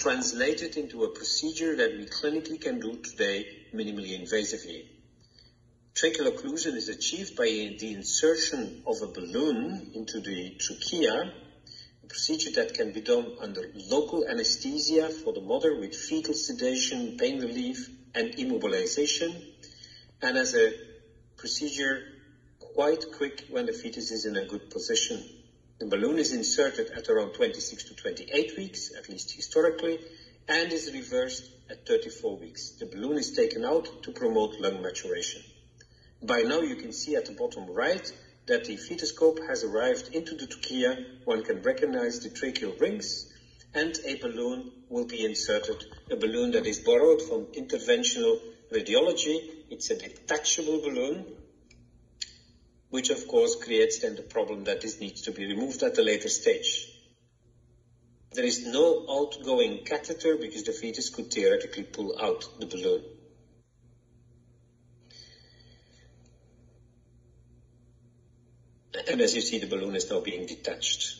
translated into a procedure that we clinically can do today minimally invasively. Tracheal occlusion is achieved by the insertion of a balloon into the trachea, a procedure that can be done under local anesthesia for the mother with fetal sedation, pain relief, and immobilization, and as a procedure quite quick when the fetus is in a good position. The balloon is inserted at around 26 to 28 weeks, at least historically, and is reversed at 34 weeks. The balloon is taken out to promote lung maturation. By now you can see at the bottom right that the fetoscope has arrived into the trachea. One can recognize the tracheal rings and a balloon will be inserted, a balloon that is borrowed from interventional radiology. It's a detachable balloon which of course creates then the problem that this needs to be removed at a later stage. There is no outgoing catheter because the fetus could theoretically pull out the balloon. And as you see, the balloon is now being detached.